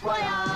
That's why I